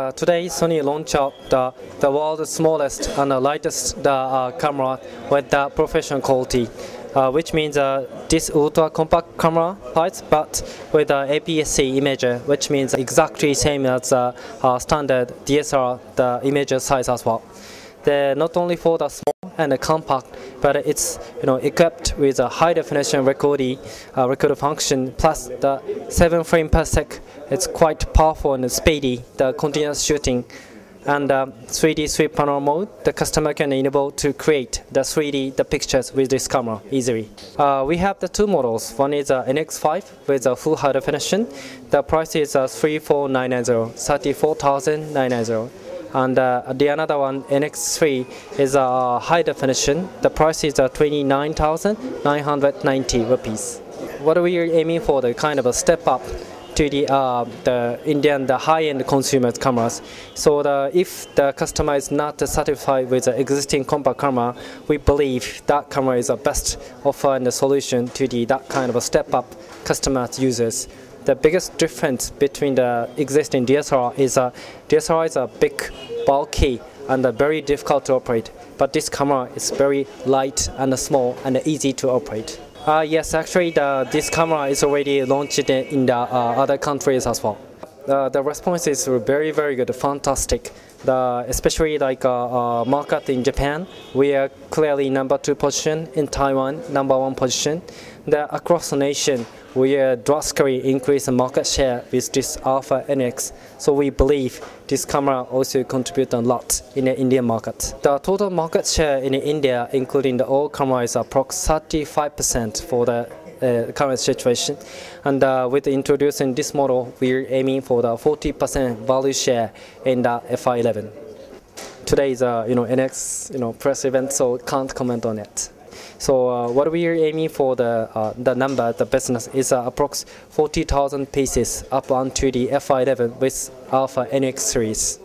Uh, today, Sony launched out the, the world's smallest and the lightest the, uh, camera with the professional quality, uh, which means uh, this ultra compact camera height, but with the APS-C imager, which means exactly same as the uh, standard DSLR the imager size as well. They're not only for the small and the compact, but it's you know equipped with a high definition recording uh, record function plus the seven frame per sec. It's quite powerful and speedy. The continuous shooting and um, 3D sweep panel mode, the customer can enable to create the 3D the pictures with this camera easily. Uh, we have the two models. One is a NEX-5 with a full high definition. The price is uh, 34990, 34990 and uh, the another one NEX-3 is a high definition. The price is uh, 29,990 rupees. What are we are aiming for the kind of a step up to the uh, the Indian the high-end consumer cameras. So the, if the customer is not satisfied with the existing compact camera, we believe that camera is the best offer and the solution to the that kind of a step up customer users. The biggest difference between the existing DSLR is uh, DSLR is a big, bulky, and very difficult to operate. But this camera is very light and small and easy to operate. Uh, yes, actually, the, this camera is already launched in, in the uh, other countries as well. Uh, the response is very, very good, fantastic. The, especially like uh, uh, market in Japan, we are clearly number two position. In Taiwan, number one position. The, across the nation, we are drastically increase the market share with this Alpha NEX. So we believe this camera also contribute a lot in the Indian market. The total market share in India, including the old camera, is approximately 35% for the uh, current situation. And uh, with introducing this model, we're aiming for the 40% value share in the FY11. Today is a you know NX you know press event, so can't comment on it. So uh, what we are aiming for the uh, the number, the business is uh, approx 40,000 pieces up onto the FY11 with Alpha NEX series.